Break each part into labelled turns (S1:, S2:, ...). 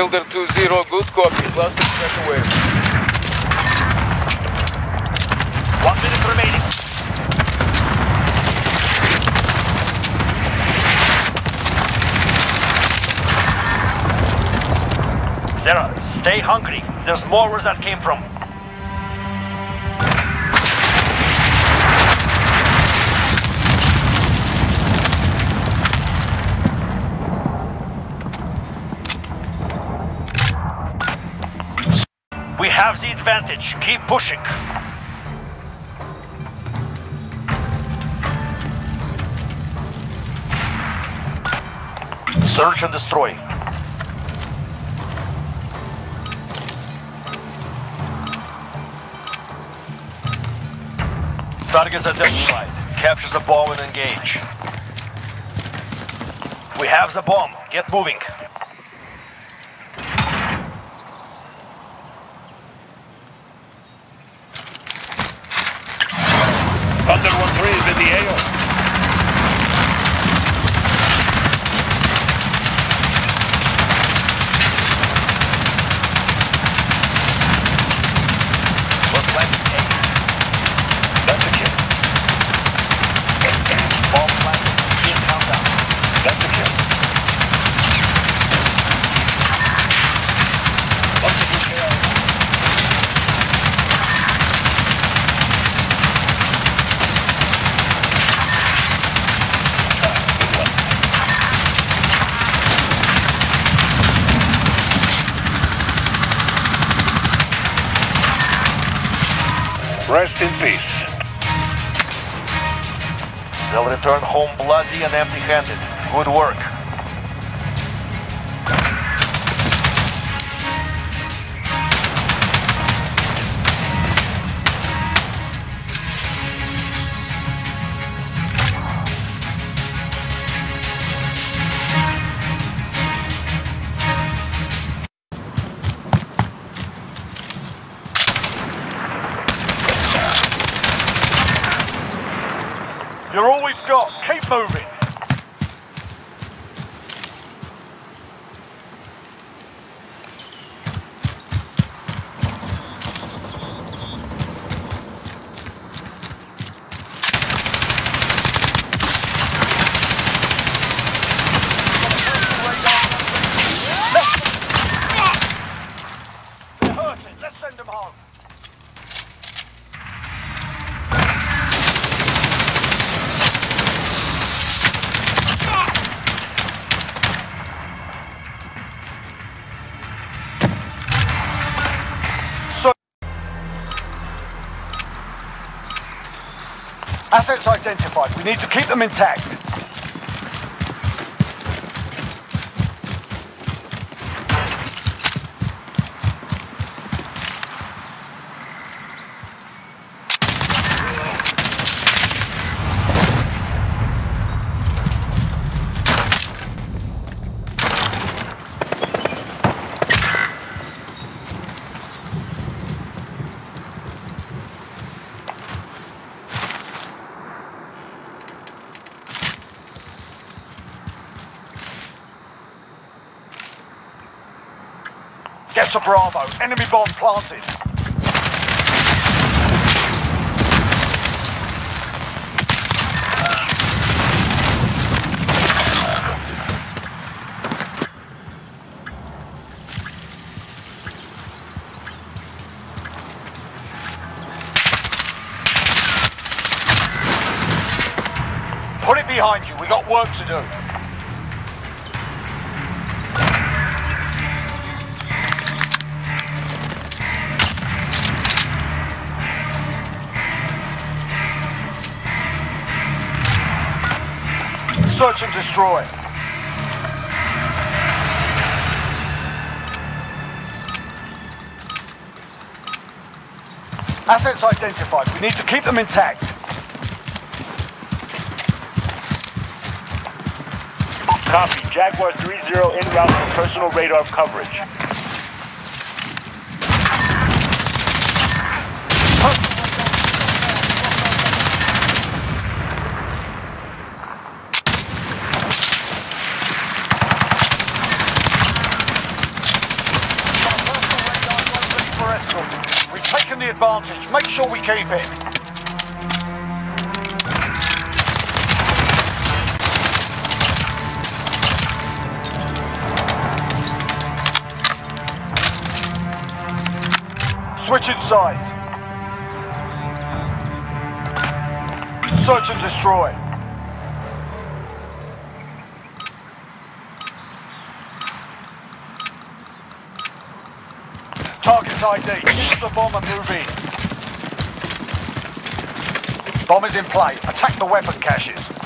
S1: Builder 2-0. Good copy. Cluster strike away.
S2: One minute remaining. Zera, stay hungry. There's more where that came from. Advantage. Keep pushing. Search and destroy. Targets identified. Capture the bomb and engage. We have the bomb. Get moving.
S3: Thunder 1-3 is in the AO.
S2: We're planting A.
S3: That's a kill.
S2: Bomb planted. Team countdown.
S3: That's a kill. Multiple kill. Good one. Rest in peace.
S2: They'll return home bloody and empty-handed. Good work. You're all we've got. Keep moving. Assets identified. We need to keep them intact. To Bravo. Enemy bomb planted. Put it behind you. We got work to do. Search and destroy. Assets identified. We need to keep them intact.
S3: Copy. Jaguar 3-0 en route for personal radar coverage.
S2: Personal the advantage. Make sure we keep it. Switching sides. Search and destroy. Target ID. Use the bomb and move in. Bomb is in play. Attack the weapon caches.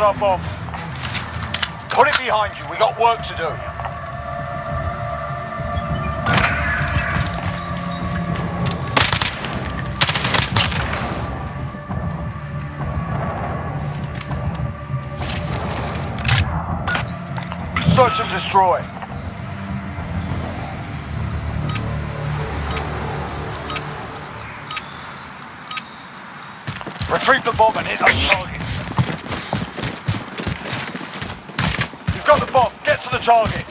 S2: Got our bomb. Put it behind you. We got work to do. Search and destroy. Retrieve the bomb and hit those targets. You've got the bomb. Get to the target.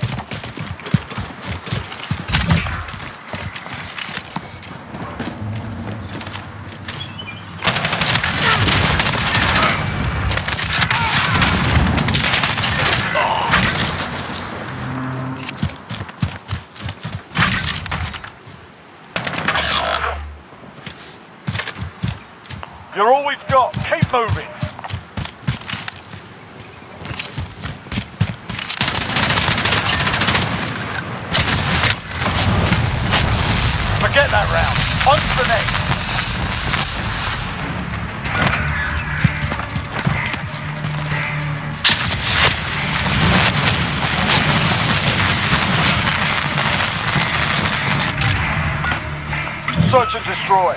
S2: You're all we've got. Keep moving. Forget that round. On to the next. Search and destroy.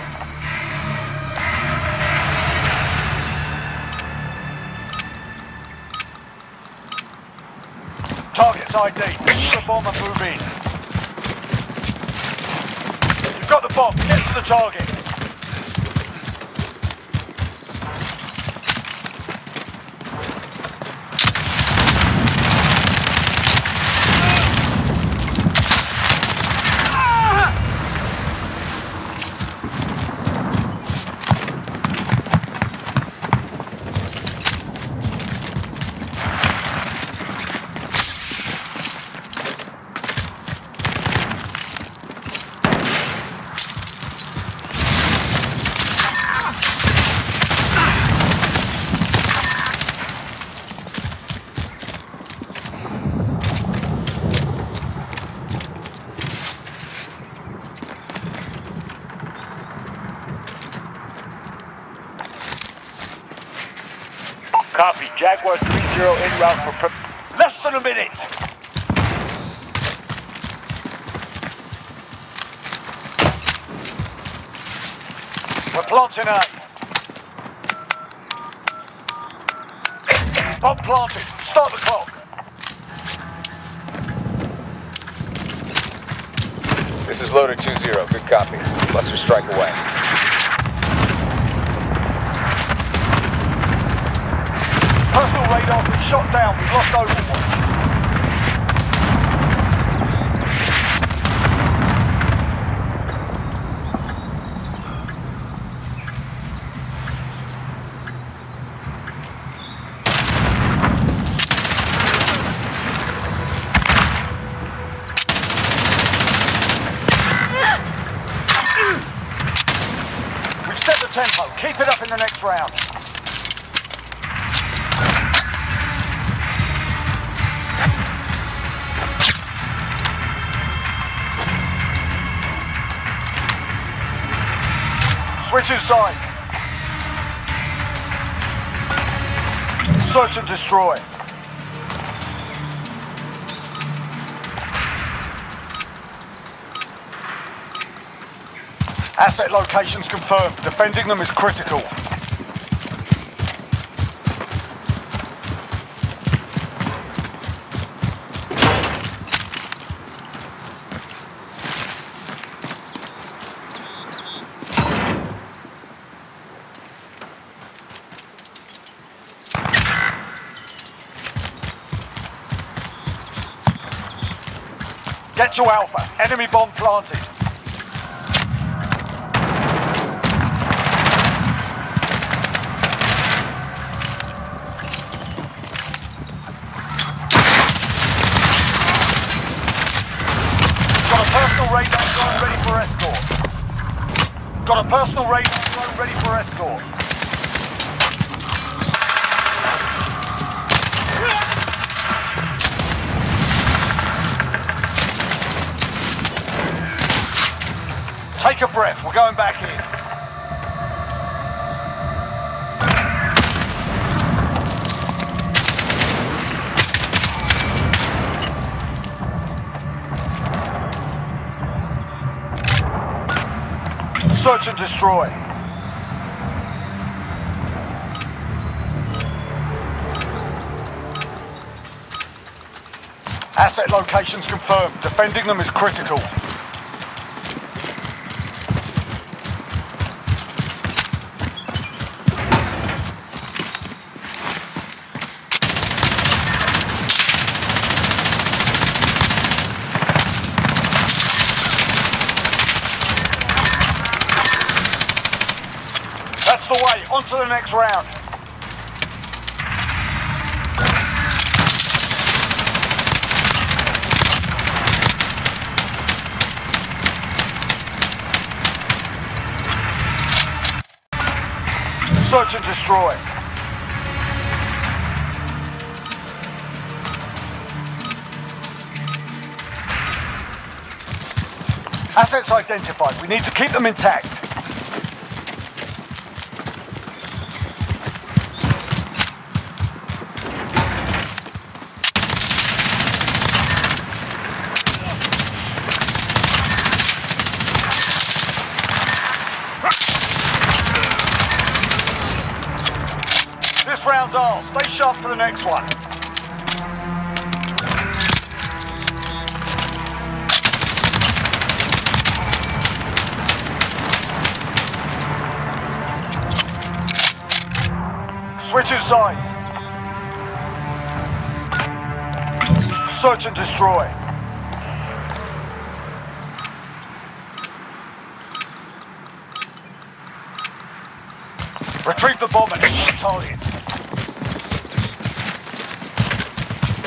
S2: Target's ID. Use the move in. Bomb. Get to the target.
S3: Copy. Jaguar 3-0 en route for... Per-
S2: Less than a minute. We're planting A. Bomb planted. Start the clock.
S1: This is loader 2-0. Good copy. Cluster strike away.
S2: Radar's been shot down. We've lost Overwatch. Switching side. Search and destroy. Asset locations confirmed. Defending them is critical. To Alpha. Enemy bomb planted. Got a personal radar drone ready for escort. Got a personal radar drone ready for escort. We're going back in. Search and destroy. Asset locations confirmed. Defending them is critical. Next round. Search and destroy. Assets identified. We need to keep them intact. This round's ours. Stay sharp for the next one. Switching sides. Search and destroy. Retrieve the bomb and.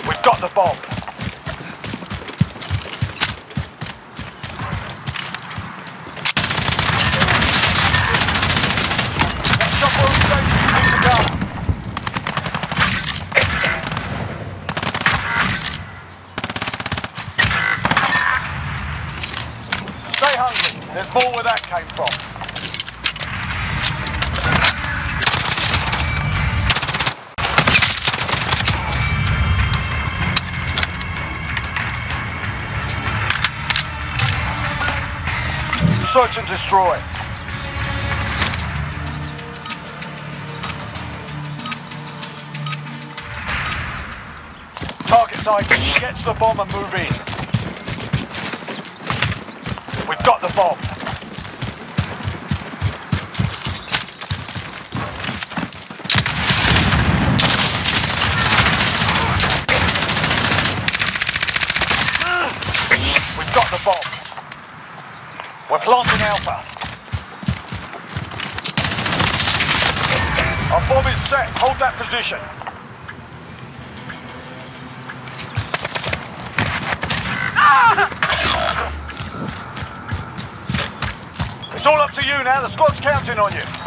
S2: We've got the bomb. There's more where that came from. Search and destroy. Target site, get to the bomb and move in. We've got the bomb. We've got the bomb. We're planting Alpha. Our bomb is set. Hold that position. It's all up to you now. The squad's counting on you.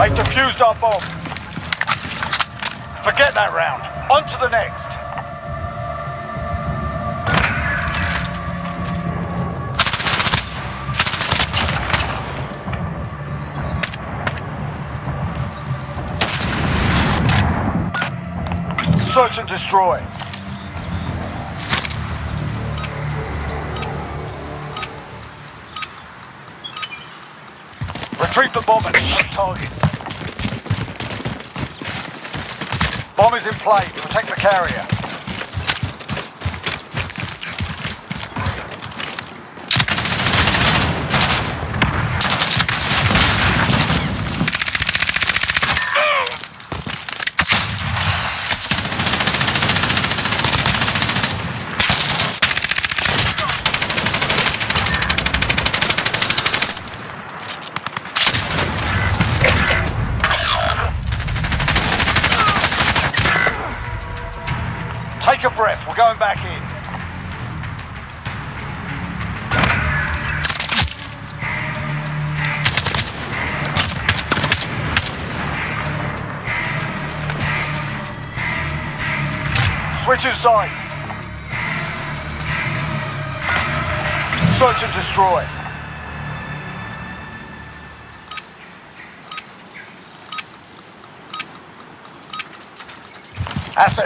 S2: They've defused our bomb. Forget that round. On to the next. Search and destroy. Retrieve the bomb and targets. Bomb is in play. Protect the carrier.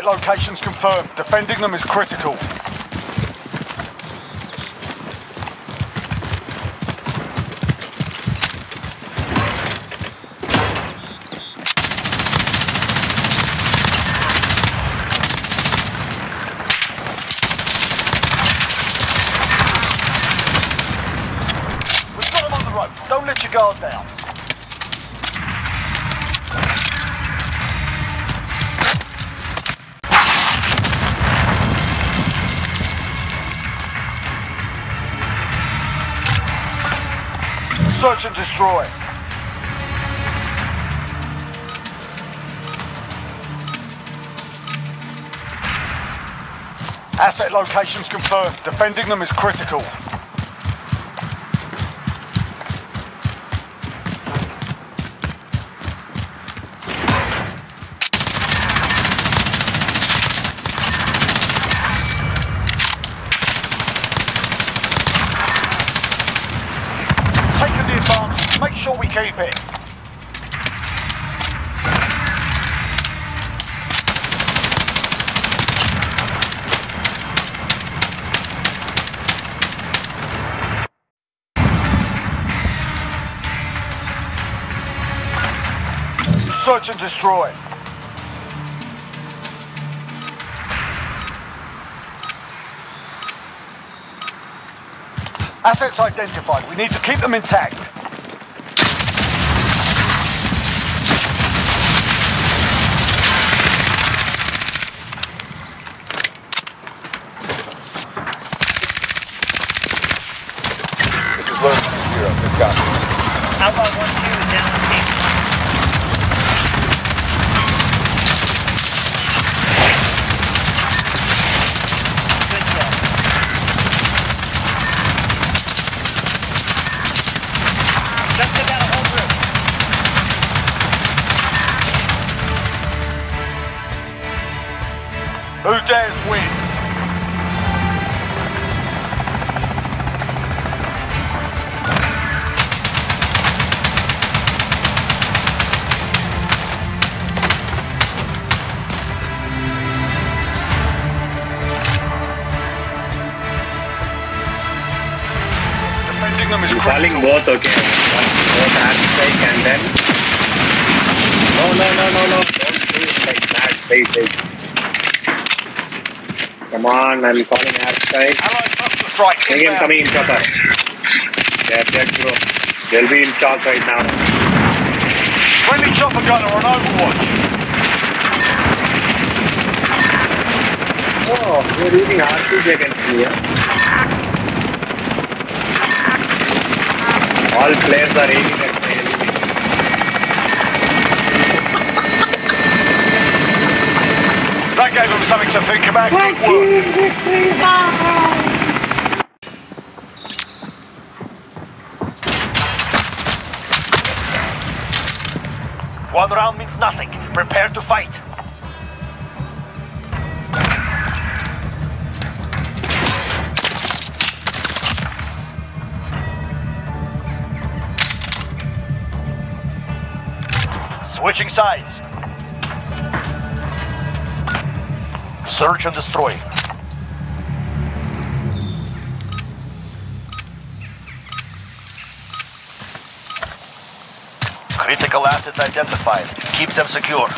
S2: Locations confirmed. Defending them is critical. Asset locations confirmed. Defending them is critical. Search and destroy. Assets identified. We need to keep them intact. Dares wins. Defending them is
S4: I'm calling both, okay? One, both airstrike and then. No, no, no, no, no. Don't do it like that. Come on, I'm calling
S2: cluster strike.
S4: Bring him
S2: inbound.
S4: coming in chopper. They're dead, bro. They'll be in shock right now.
S5: gunner on Overwatch.
S4: Oh, we're using RPG against me. Yeah? All players are aiming at my enemy.
S5: That gave them something to think about. Good work. One round means nothing. Prepare to fight. Switching sides. Search and destroy. Critical assets identified. Keep them secure.